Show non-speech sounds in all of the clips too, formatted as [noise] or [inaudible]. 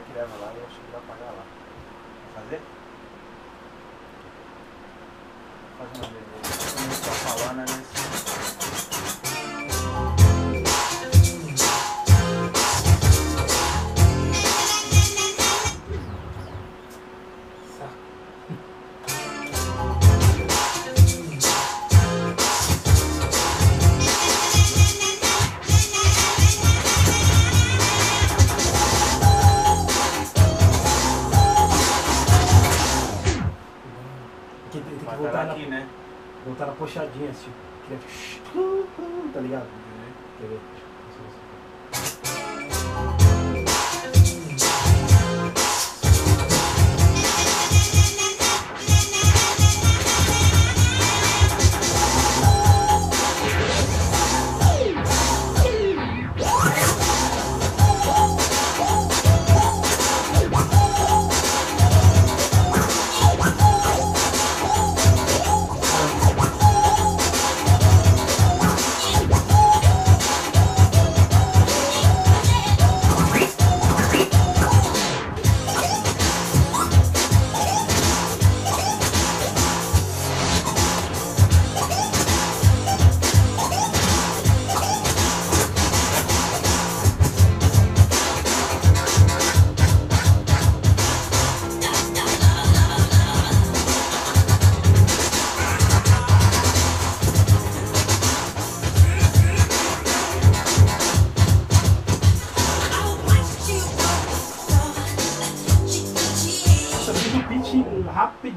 que leva lá e eu acho que vai pagar lá. Vai fazer? Faz uma vez Tem que, voltar, na, aqui, né? voltar na pochadinha assim. Tá ligado? Quer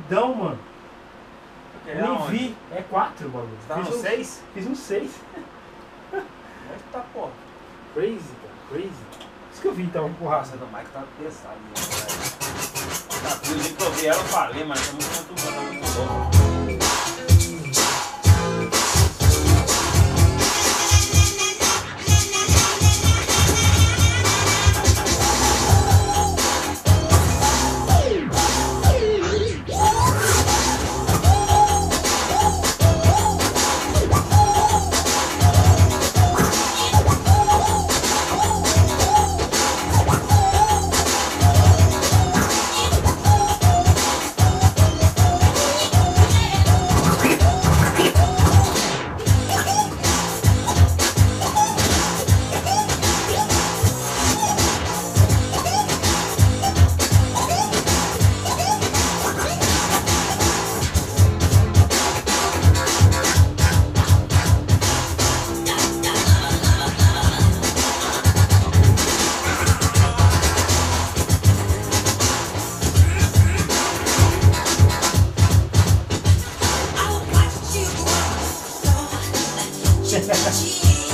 rapidão, mano. Eu nem aonde? vi. É quatro bagulho. Tá Fiz no um- 6? Fiz um seis. [laughs] Onde tá, porra? Crazy, cara. Crazy. Isso que eu vi então, porra. Nossa, do Mike tá pesado, né, velho? Tá, dia que eu vi ela, eu falei, mas tá muito, tá muito louco. Don't.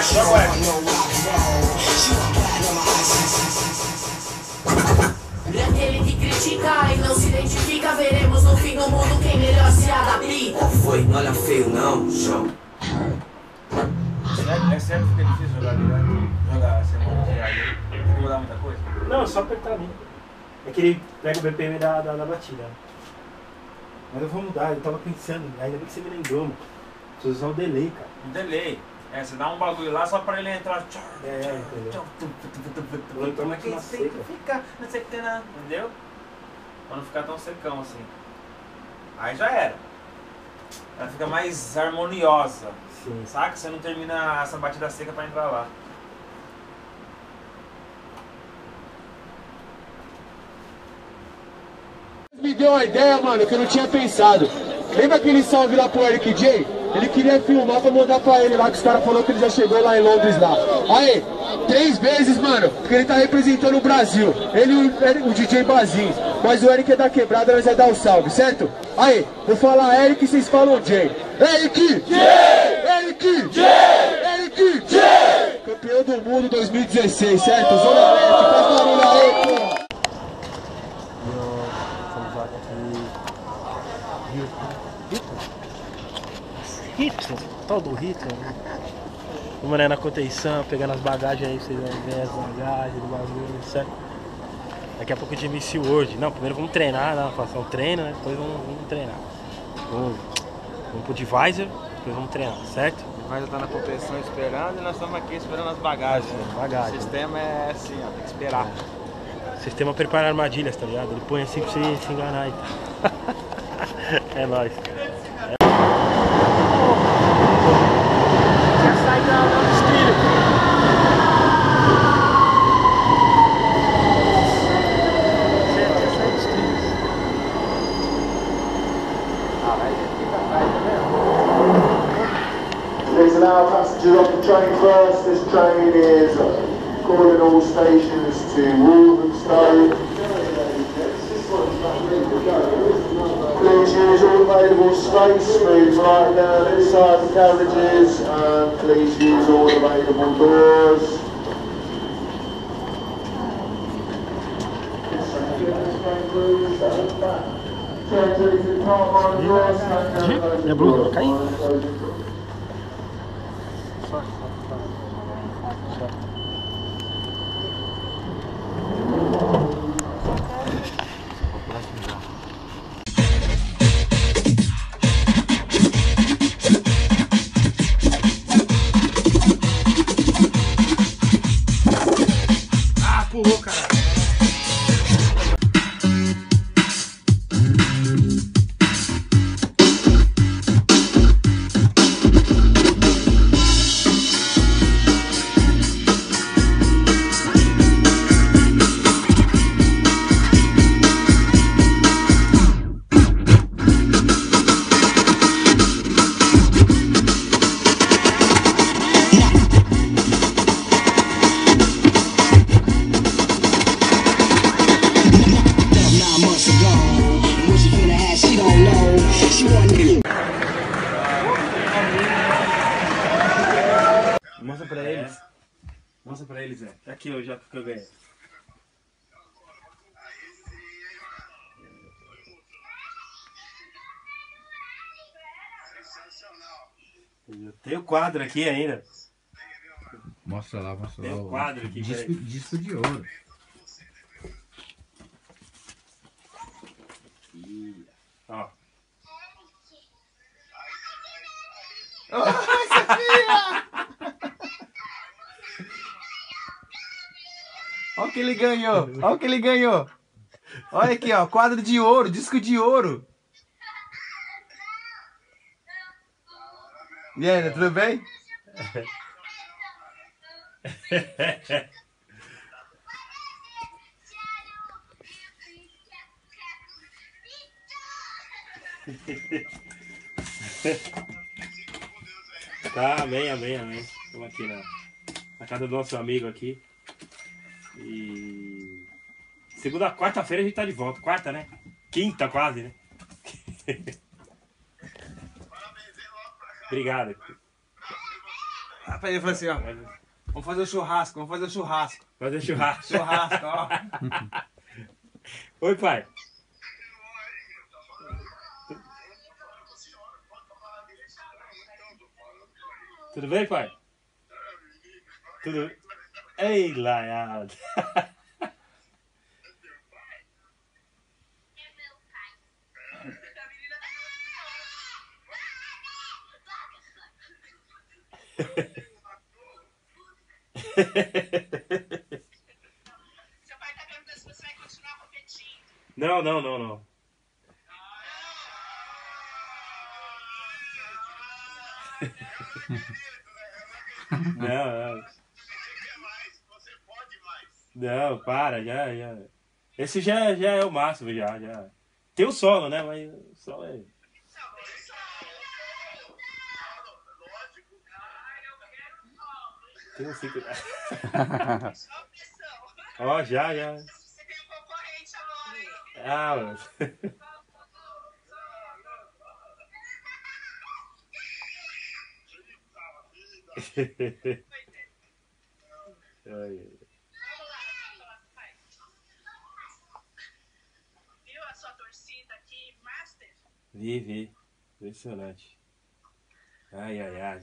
Pra aquele que critica e não se identifica, veremos no fim do mundo quem melhor se adapta. Qual foi? Não olha feio não, João. Sério, é sério que fica difícil jogar direto? Jogar semana de aí? Tem que mudar muita coisa? Não, é só apertar ali. É que ele pega o BPM da, da, da batida. Mas eu vou mudar, eu tava pensando, ainda bem que você me lembrou, mano. Preciso usar o delay, cara. Um delay. É, você dá um bagulho lá só pra ele entrar. É, entendeu? Tchau, tum, tum, tum, tum, tum, tum, Ou então Como é aqui que na tem que seca. ficar? Não sei o que tem, não. Entendeu? Pra não ficar tão secão assim. Aí já era. Ela fica mais harmoniosa. Sim. Saca? Você não termina essa batida seca pra entrar lá. Me deu uma ideia, mano, que eu não tinha pensado. Lembra aquele salve lá pro Eric J? Ele queria filmar pra mandar pra ele lá, que os caras falaram que ele já chegou lá em Londres lá. Aí, três vezes, mano, porque ele tá representando o Brasil. Ele e o, o DJ Bazin. Mas o Eric é da quebrada, nós vai dar o salve, certo? Aí, vou falar Eric e vocês falam J. Eric! J! Eric! J! Eric! J! Campeão do mundo 2016, certo? Zona Leste, faz barulho aí, pô! Estamos aqui. Hitler? Tal do Hitler, né? Vamos né, na contenção, pegando as bagagens aí, vocês vão ver as bagagens do bagulho, certo? Daqui a pouco gente inicia hoje. Não, primeiro vamos treinar, né? Fazer um treino, né? Depois vamos, vamos treinar. Vamos, vamos pro Divisor, depois vamos treinar, certo? Mas já tá na competição esperando e nós estamos aqui esperando as bagagens. Bagagem. O sistema é assim, ó, tem que esperar. O sistema prepara armadilhas, tá ligado? Ele põe assim pra você se enganar e tal. [laughs] é nóis. Walthamstow. Please use all available space, move right down inside the carriages and please use all available doors. É Bruno, cai. Pulou, cara. Mostra pra eles, Zé. Tá aqui o jaco que eu ganhei. Eu tenho quadro aqui ainda. Mostra lá, mostra Tem lá. o quadro aqui, disco, disco de ouro. O que ele ganhou. Olha o que ele ganhou. Olha aqui, ó. Quadro de ouro, disco de ouro. E aí, tudo bem? Tá, amém, amém, amém. Estamos aqui na, na casa do nosso amigo aqui. E. Segunda, quarta-feira a gente tá de volta. Quarta, né? Quinta quase, né? Obrigado. Pra ele falou assim, ó. Vamos fazer o churrasco, vamos fazer o churrasco. Fazer churrasco. Churrasco, ó. [laughs] Oi, pai. Tudo bem, pai? Tudo. Ei, laiado. Não, não, não, não. Não, não. Não, para, já, já. Esse já, já é o máximo, já, já. Tem o solo, né? Mas o solo é. Tem um cinco. [laughs] Ó, já, já. Ah, mano. [laughs] [laughs] Ai, ai. Vi, vi. Impressionante. Ai, ai, ai.